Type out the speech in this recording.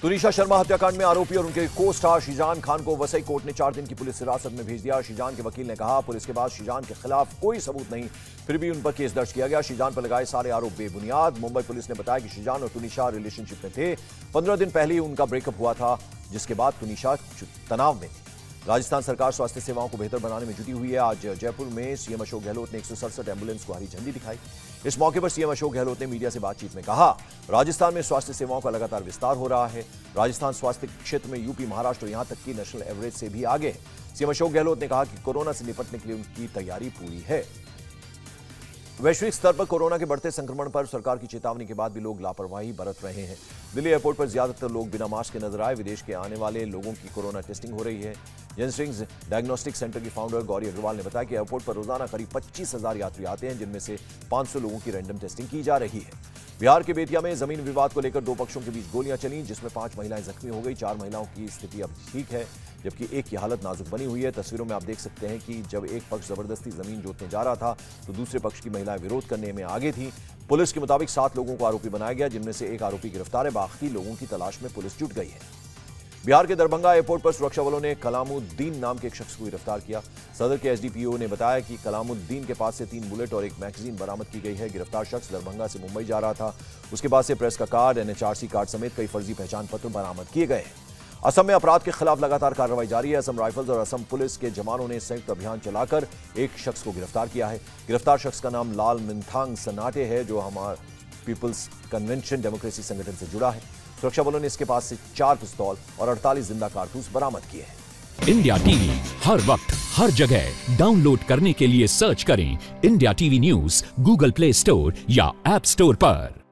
तुनिशा शर्मा हत्याकांड में आरोपी और उनके को स्टार शीजान खान को वसई कोर्ट ने चार दिन की पुलिस हिरासत में भेज दिया। शीजान के वकील ने कहा, पुलिस के बाद शीजान के खिलाफ कोई सबूत नहीं, फिर भी उन पर केस दर्ज किया गया। शीजान पर लगाए सारे आरोप बेबुनियाद। मुंबई पुलिस ने बताया कि शीजान और तुनिशा रिलेशनशिप में थे। पंद्रह दिन पहले ही उनका ब्रेकअप हुआ था, जिसके बाद तुनिशा तनाव में थी। राजस्थान सरकार स्वास्थ्य सेवाओं को बेहतर बनाने में जुटी हुई है। आज जयपुर में सीएम अशोक गहलोत ने एक एंबुलेंस को हरी झंडी दिखाई। इस मौके पर सीएम अशोक गहलोत ने मीडिया से बातचीत में कहा, राजस्थान में स्वास्थ्य सेवाओं का लगातार विस्तार हो रहा है। राजस्थान स्वास्थ्य क्षेत्र में यूपी, महाराष्ट्र यहाँ तक की नेशनल एवरेज से भी आगे है। सीएम अशोक गहलोत ने कहा कि कोरोना से निपटने के लिए उनकी तैयारी पूरी है। वैश्विक स्तर पर कोरोना के बढ़ते संक्रमण पर सरकार की चेतावनी के बाद भी लोग लापरवाही बरत रहे हैं। दिल्ली एयरपोर्ट पर ज़्यादातर लोग बिना मास्क के नज़र आए। विदेश के आने वाले लोगों की कोरोना टेस्टिंग हो रही है। जेनस्ट्रिंग्स डायग्नोस्टिक सेंटर की फाउंडर गौरी अग्रवाल ने बताया कि एयरपोर्ट पर रोज़ाना करीब पच्चीस यात्री आते हैं, जिनमें से 500 लोगों की रैंडम टेस्टिंग की जा रही है। बिहार के बेतिया में ज़मीन विवाद को लेकर दो पक्षों के बीच गोलियाँ चली, जिसमें पाँच महिलाएँ जख्मी हो गई। चार महिलाओं की स्थिति अब ठीक है, जबकि एक की हालत नाजुक बनी हुई है। तस्वीरों में आप देख सकते हैं कि जब एक पक्ष ज़बरदस्ती ज़मीन जोतने जा रहा था तो दूसरे पक्ष की महिलाएँ विरोध करने में आगे थी। पुलिस के मुताबिक सात लोगों को आरोपी बनाया गया, जिनमें से एक आरोपी गिरफ़्तार है। बाकी लोगों की तलाश में पुलिस जुट गई है। बिहार के दरभंगा एयरपोर्ट पर सुरक्षा बलों ने कलामुद्दीन नाम के एक शख्स को गिरफ़्तार किया। सदर के एसडीपीओ ने बताया कि कलामुद्दीन के पास से तीन बुलेट और एक मैगजीन बरामद की गई है। गिरफ़्तार शख्स दरभंगा से मुंबई जा रहा था। उसके पास से प्रेस का कार्ड, एनएचआरसी कार्ड समेत कई फर्जी पहचान पत्र बरामद किए गए हैं। असम में अपराध के खिलाफ लगातार कार्रवाई जारी है। असम राइफल्स और असम पुलिस के जवानों ने संयुक्त अभियान चलाकर एक शख्स को गिरफ़्तार किया है। गिरफ़्तार शख्स का नाम लाल मिंथांग सनाटे है, जो हमारा पीपल्स कन्वेंशन डेमोक्रेसी संगठन से जुड़ा है। सुरक्षा बलों ने इसके पास से चार पिस्तौल और अड़तालीस ज़िंदा कारतूस बरामद किए हैं। इंडिया टीवी हर वक्त, हर जगह। डाउनलोड करने के लिए सर्च करें India TV news, Google Play Store या एप स्टोर पर।